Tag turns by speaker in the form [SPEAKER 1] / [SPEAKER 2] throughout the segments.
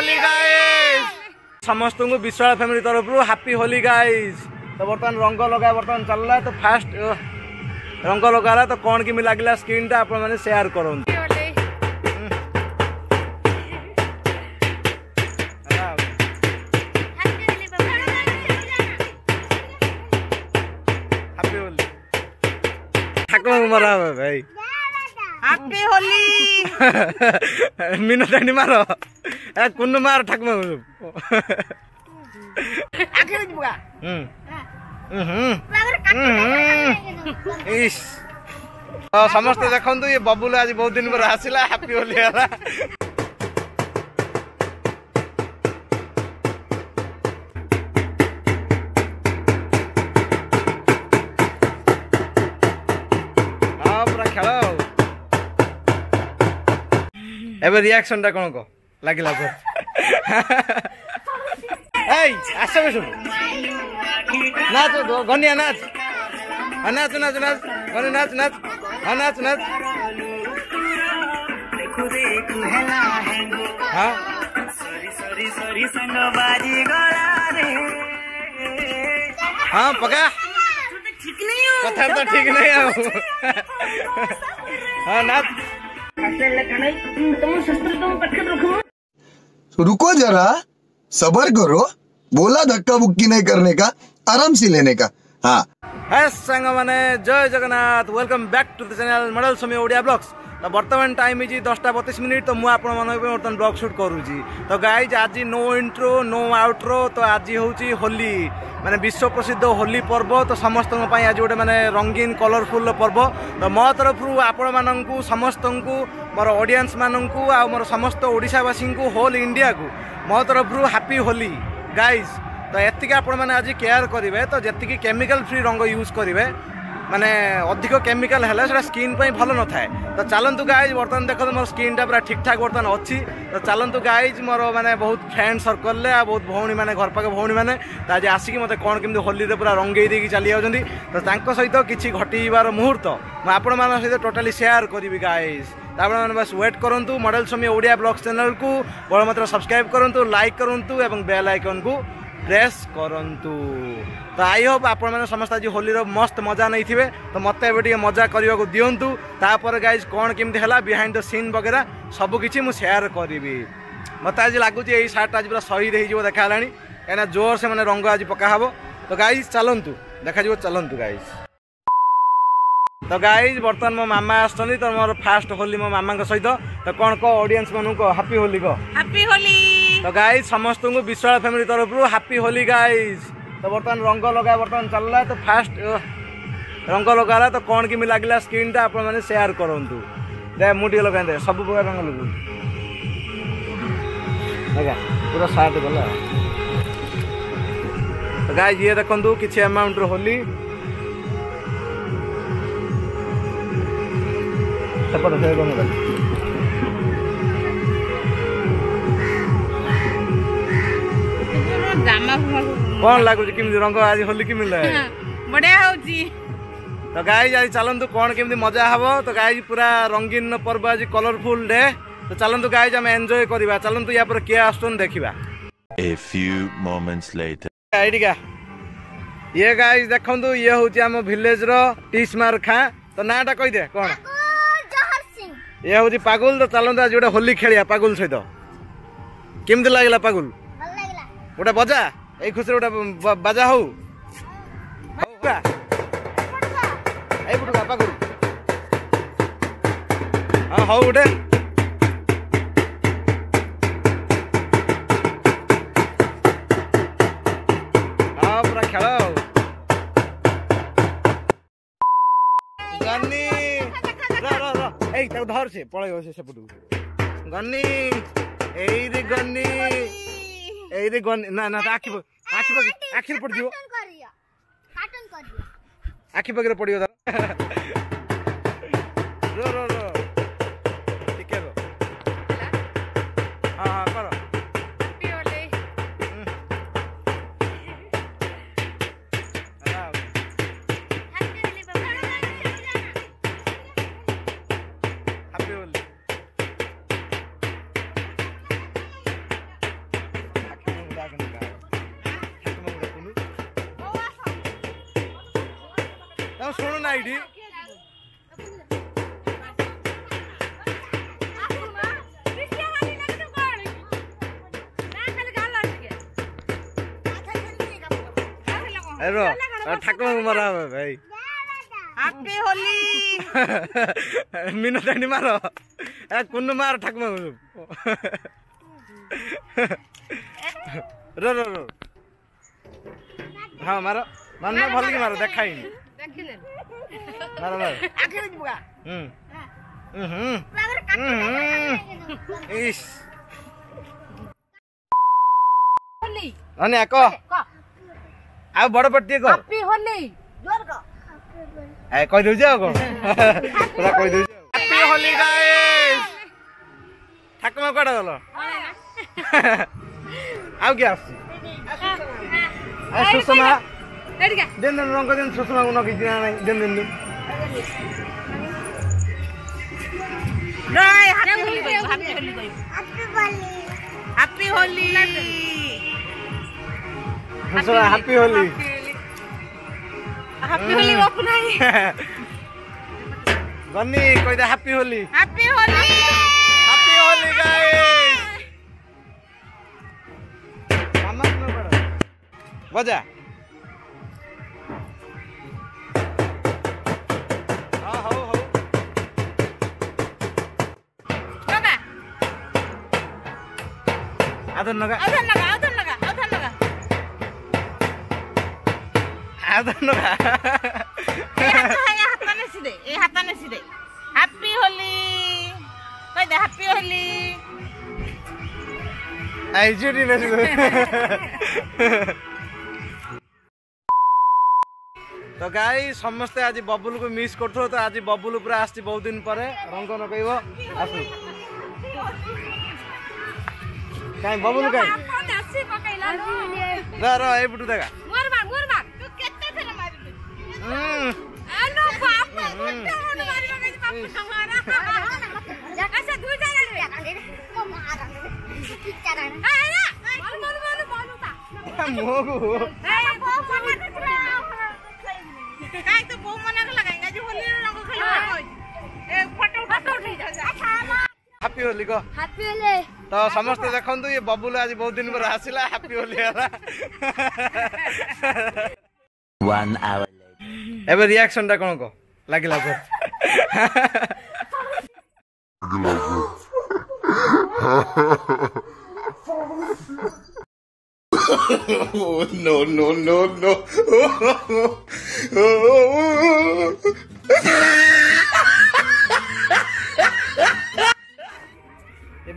[SPEAKER 1] Holi guys সমস্ত বিশাল family তরফর happy Holi guys তো বর্তমান রঙ লগা বর্তমান চাললা তো ফার্স্ট রঙ লগালা তো কণ কেমি লাগিলা স্ক্রিনটা আপনার মানে সেয়ার করুন ঠাকুর
[SPEAKER 2] মারা ভাই
[SPEAKER 1] হ্যাপি হোলি মিনতানি মারো এক কোন মার
[SPEAKER 2] ঠাকুমা বলুন
[SPEAKER 1] আখেরে দিবা হুম হুম ইস ସମସ୍ତେ ଦେଖନ୍ତୁ ଇଏ ବବୁଲ ଆଜି ବହୁତ ଦିନ ପରେ ଆସିଲା ହାପି ବୋଲି ହେଲା ଏବେ ରିଆକ୍ସନଟା କ'ଣ କହ লাগে লাগো এই আসো বসো নাচ গনিয়া নাচ নাচ নাচ নাচ গনি নাচ নাচ हाँ नाच नाच हाँ हाँ पका पत्थर तो ठीक नहीं है हाँ
[SPEAKER 3] नाच रुको जरा सबर करो बोला धक्का बुक्की नहीं करने का आराम से लेने का हाँ
[SPEAKER 1] संग जय Jagannath welcome back to the channel model Swami Odia blogs ତ ବର୍ତ୍ତମାନ ଟାଇମ୍ ହେଇଛି ଦଶଟା ବତିଶ ମିନିଟ୍ ତ ମୁଁ ଆପଣମାନଙ୍କ ପାଇଁ ବର୍ତ୍ତମାନ ବ୍ଲଗ୍ ସୁଟ୍ କରୁଛି ତ ଗାଇଜ୍ ଆଜି ନୋ ଇଣ୍ଟ୍ରୋ ନୋ ଆଉଟ୍ରୋ ତ ଆଜି ହେଉଛି ହୋଲି ମାନେ ବିଶ୍ୱ ପ୍ରସିଦ୍ଧ ହୋଲି ପର୍ବ ତ ସମସ୍ତଙ୍କ ପାଇଁ ଆଜି ଗୋଟେ ମାନେ ରଙ୍ଗୀନ କଲରଫୁଲ୍ ପର୍ବ ତ ମୋ ତରଫରୁ ଆପଣମାନଙ୍କୁ ସମସ୍ତଙ୍କୁ ମୋର ଅଡ଼ିଏନ୍ସ ମାନଙ୍କୁ ଆଉ ମୋର ସମସ୍ତ ଓଡ଼ିଶାବାସୀଙ୍କୁ ହୋଲ୍ ଇଣ୍ଡିଆକୁ ମୋ ତରଫରୁ ହାପି ହୋଲି ଗାଇଜ୍ ତ ଏତିକି ଆପଣମାନେ ଆଜି କେୟାର କରିବେ ତ ଯେତିକି କେମିକାଲ ଫ୍ରି ରଙ୍ଗ ୟୁଜ୍ କରିବେ ମାନେ ଅଧିକ କେମିକାଲ ହେଲେ ସେଇଟା ସ୍କିନ୍ ପାଇଁ ଭଲ ନଥାଏ ତ ଚାଲନ୍ତୁ ଗାଇଜ୍ ବର୍ତ୍ତମାନ ଦେଖନ୍ତୁ ମୋର ସ୍କିନ୍ଟା ପୁରା ଠିକ୍ଠାକ୍ ବର୍ତ୍ତମାନ ଅଛି ତ ଚାଲନ୍ତୁ ଗାଇଜ୍ ମୋର ମାନେ ବହୁତ ଫ୍ରେଣ୍ଡ ସର୍କଲରେ ଆଉ ବହୁତ ଭଉଣୀମାନେ ଘର ପାଖ ଭଉଣୀମାନେ ତ ଆଜି ଆସିକି ମୋତେ କ'ଣ କେମିତି ହୋଲିରେ ପୁରା ରଙ୍ଗେଇ ଦେଇକି ଚାଲି ଯାଉଛନ୍ତି ତ ତାଙ୍କ ସହିତ କିଛି ଘଟିବାର ମୁହୂର୍ତ୍ତ ମୁଁ ଆପଣମାନଙ୍କ ସହିତ ଟୋଟାଲି ସେୟାର କରିବି ଗାଇଜ୍ ଆପଣମାନେ ବାସ୍ ୱେଟ୍ କରନ୍ତୁ ମଡ଼େଲ ସ୍ୱାମୀ ଓଡ଼ିଆ ବ୍ଲଗ୍ସ ଚ୍ୟାନେଲକୁ ବଡ଼ ମାତ୍ରାରେ ସବସ୍କ୍ରାଇବ୍ କରନ୍ତୁ ଲାଇକ୍ କରନ୍ତୁ ଏବଂ ବେଲ୍ ଆଇକନ୍କୁ ପ୍ରେସ୍ କରନ୍ତୁ ତ ଆଇ ହୋପ୍ ଆପଣମାନେ ସମସ୍ତେ ଆଜି ହୋଲିର ମସ୍ତ ମଜା ନେଇଥିବେ ତ ମୋତେ ଏବେ ଟିକେ ମଜା କରିବାକୁ ଦିଅନ୍ତୁ ତାପରେ ଗାଇଜ୍ କ'ଣ କେମିତି ହେଲା ବିହାଇଣ୍ଡ ଦ ସିନ୍ ବଗେରା ସବୁକିଛି ମୁଁ ସେୟାର କରିବି ମୋତେ ଆଜି ଲାଗୁଛି ଏଇ ସାର୍ଟଟା ଆଜି ପୁରା ସହିଦ ହେଇଯିବ ଦେଖାହେଲାଣି କାହିଁକିନା ଜୋରସେ ସେମାନେ ରଙ୍ଗ ଆଜି ପକା ହେବ ତ ଗାଇଜ୍ ଚାଲନ୍ତୁ ଦେଖାଯିବ ଚାଲନ୍ତୁ ଗାଇଜ୍ ତ ଗାଇଜ୍ ବର୍ତ୍ତମାନ ମୋ ମାମା ଆସୁଛନ୍ତି ତ ମୋର ଫାଷ୍ଟ ହୋଲି ମୋ ମାମାଙ୍କ ସହିତ ତ କ'ଣ କହ ଅଡ଼ିଏନ୍ସ ମାନଙ୍କୁ ହାପି ହୋଲି କହ
[SPEAKER 2] ହାପି ହୋଲି
[SPEAKER 1] ତ ଗାଇଜ୍ ସମସ୍ତଙ୍କୁ ବିଶାଳ ଫ୍ୟାମିଲି ତରଫରୁ ହାପି ହୋଲି ଗାଇଜ୍ তো বর্তমান রঙ লগাই বর্তমান চাললা তো ফার্স্ট রঙ লগালা তো କ'ଣ କେମିତି ଲାଗିଲା ସ୍କ୍ରିନ୍ଟା ଆପଣମାନେ ସେୟାର କରନ୍ତୁ ଦେ ମୁଁ ଟିକେ ଲଗାଇ ଦେ ସବୁ ପ୍ରକାର ରଙ୍ଗ ଲଗାଉଛି ଆଜ୍ଞା ପୁରା ସାର୍ଟ ଗଲା ଗାଈ ଇଏ ଦେଖନ୍ତୁ କିଛି ଆମାଉଣ୍ଟର ହୋଲି ସେପଟ ସେ ରଙ୍ଗ
[SPEAKER 2] ଜାମା ଫାମା
[SPEAKER 1] କ'ଣ ଲାଗୁଛି କେମିତି ରଙ୍ଗ ଆଜି ହୋଲି କେମିତି ଲାଗେ
[SPEAKER 2] ବଢିଆ ହଉଛି
[SPEAKER 1] ତ ଗାଈ ଆଜି ଚାଲନ୍ତୁ କ'ଣ କେମିତି ମଜା ହେବ ତ ଗାଈ ପୁରା ରଙ୍ଗୀନ ପର୍ବ ଆଜି କଲରଫୁଲ୍ ଡେ ତ ଚାଲନ୍ତୁ ଗାଈ ଆମେ ଏନ୍ଜୟ କରିବା ଚାଲନ୍ତୁ ୟା ପରେ କିଏ ଆସୁଛନ୍ତି ଦେଖିବା
[SPEAKER 4] A few moments later.
[SPEAKER 1] ଏଇଠିକା ଇଏ ଗାଈ ଦେଖନ୍ତୁ ଇଏ ହେଉଛି ଆମ ଭିଲେଜର ଟିସ୍ମାର ଖାଁ ତ ନାଁଟା କହିଦେ କ'ଣ ଇଏ ହେଉଛି ପାଗୁଲ ତ ଚାଲନ୍ତୁ ଆଜି ଗୋଟେ ହୋଲି ଖେଳିବା ପାଗୁଲ ସହିତ କେମିତି ଲାଗିଲା ପାଗୁଲ ଗୋଟେ ବଜା এই খুচরোটা বাজা হো এই পুটু বাপা হ্যাঁ হও গোটে ধর সে পড়াই সেপটু গনি এই রে গনি এইরে গন না না আখি আখি আখির পড়িব আকিব পাখরে পড়িও তার শোনো না আইডি ঠাকুমা মারা হবে মিনতানি মারো কোন মার ঠাকুমা র হ্যাঁ মার না ভালো মারো দেখাইনি બરાબર આખી જ બગા હમ હમ ઈશ અને કો આ બડ પટ્ટી કો આપી
[SPEAKER 2] હોલી જોર
[SPEAKER 1] કો એ કહી દઉં જાવ કો પૂરા કહી દઉં આપી હોલી ગાઈસ ঠাকুমা কটা গেল আউ কি আসছে সুষমা দেন দেন রঙ দেন সুষমা কোনো কিছু না নাই দেন
[SPEAKER 2] দেন দেন
[SPEAKER 1] happy Holi happy Holi happy Holi নাই গন্নি কই দা happy Holi happy Holi happy Holi guys আমার আধন নগা আধন নগা আধন নগা আধন নগা আধন নগা
[SPEAKER 2] এই হাতা নেছি দে এই হাতা নেছি দে
[SPEAKER 1] হ্যাপি হোলি কই
[SPEAKER 2] দে হ্যাপি হোলি আই
[SPEAKER 1] জুরি নেছি তো গাই
[SPEAKER 2] সমস্তে আজ
[SPEAKER 1] ববুলু মিস করছো তো আজ ববুলু পুরা আসছি বহুদিন পরে
[SPEAKER 2] রঙ্গ
[SPEAKER 1] নকইব আসু
[SPEAKER 2] kain babul kain babul kain babul kain babul kain
[SPEAKER 1] babul kain
[SPEAKER 2] babul kain babul kain babul kain babul kain babul kain happy Holi
[SPEAKER 1] କହ
[SPEAKER 5] ହାପି ହୋଲି
[SPEAKER 1] ତ ସମସ୍ତେ ଦେଖନ୍ତୁ ଏ ବବୁଲ ଆଜି ବହୁତ ଦିନ ପରେ ଆସିଲା ହାପି ହୋଲି ହେଲା ଏବେ ରିଆକ୍ସନଟା କ'ଣ କହ ଲାଗିଲା ପରେ
[SPEAKER 3] oh, no, no, no, no.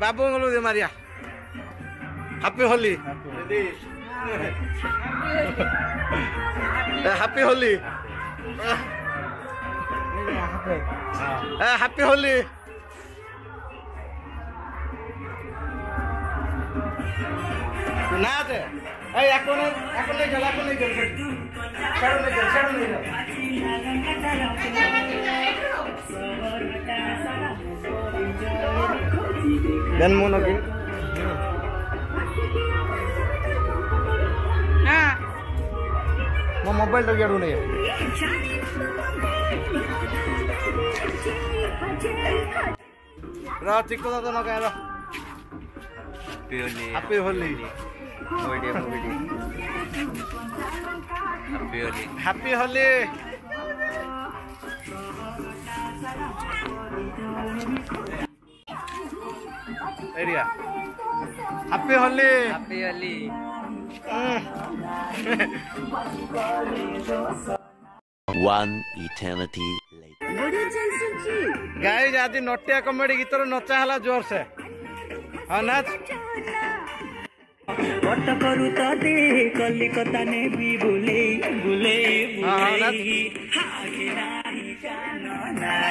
[SPEAKER 1] ಬಾಬು Maria happy Holi happy Holi happy Holi नाच अरे एको ने দেন মনোকে మా
[SPEAKER 2] మొబైల్
[SPEAKER 1] తగ్గాడు ఉన్నాయి రా చిక్కు దాదా నాకు ఎలా happy Holi happy
[SPEAKER 4] Happy
[SPEAKER 1] holiday.
[SPEAKER 4] Holi area. Happy Holi. Happy Holi. One eternity later.
[SPEAKER 1] Guys, आज नट्या
[SPEAKER 6] कॉमेडी गीत नचा
[SPEAKER 5] है जोर से हाँ नाच কটকরু তদে কলিকতা নেবি
[SPEAKER 1] বুলে বুলে বুলে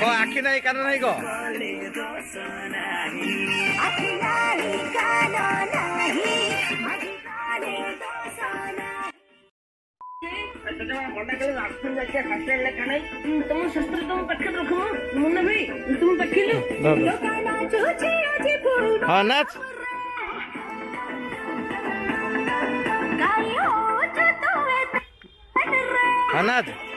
[SPEAKER 1] ও আখি নাই কান নাই গো তোমার শস্ত্র তোমার পাখে রকম মুন্না ভাই তুমি পাখিলু হ্যাঁ নাচ হ্যাঁ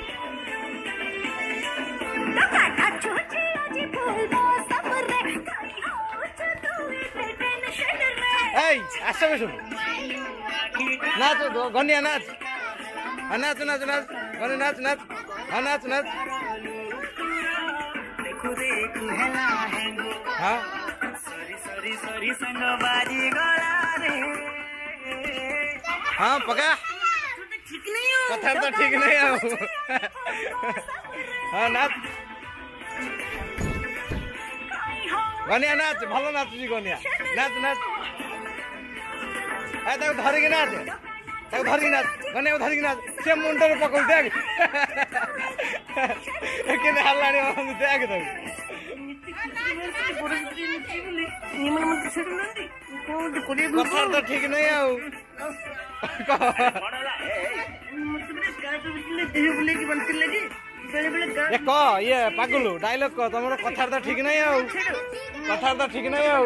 [SPEAKER 6] ओइ आसबै सुन नाच
[SPEAKER 1] गन्या
[SPEAKER 6] नाच नाच नाच नाच गन्या नाच नाच
[SPEAKER 1] नाच नाच हाँ पका कथा तो ठीक नहीं है हाँ नाच गनिया नाच भलो नाच जी गनिया नाच नाच ତାକୁ ଧରିକିନା ଆସେ ତାକୁ ଧରିକିନା ମାନେ ଧରିକିନା ସେ ମୁଣ୍ଡରେ ପକଉ ଦେଖ କେତେ ହାରିଲାଣି ଦେଖ ତାକୁ କଥାବାର୍ତ୍ତା ଠିକ ନାହିଁ ଆଉ କ ଇଏ ପାଗଲୁ ଡାଇଲଗ କ ତମର କଥାବାର୍ତ୍ତା ଠିକ ନାହିଁ ଆଉ କଥାବାର୍ତ୍ତା ଠିକ ନାହିଁ ଆଉ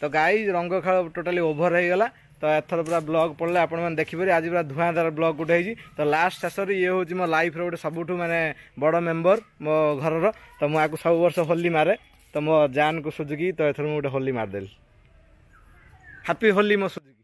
[SPEAKER 5] ତ
[SPEAKER 1] ଗାଈ ରଙ୍ଗ ଖେଳ ଟୋଟାଲି ଓଭର ହେଇଗଲା ତ ଏଥର ପୁରା ବ୍ଲଗ୍ ପଡ଼ିଲେ ଆପଣମାନେ ଦେଖିପାରିବେ ଆଜି ପୁରା ଧୂଆଁଧାର ବ୍ଲଗ୍ ଗୋଟେ ହେଇଛି ତ ଲାଷ୍ଟ ଶେଷରେ ଇଏ ହେଉଛି ମୋ ଲାଇଫ୍ର ଗୋଟେ ସବୁଠୁ ମାନେ ବଡ଼ ମେମ୍ବର ମୋ ଘରର ତ ମୁଁ ଆକୁ ସବୁ ବର୍ଷ ହୋଲି ମାରେ ତ ମୋ ଜାନ୍କୁ ସୁଜୁକି ତ ଏଥର ମୁଁ ଗୋଟେ ହୋଲି ମାରିଦେଲି ହାପି ହୋଲି ମୋ
[SPEAKER 7] ସୁଜୁକି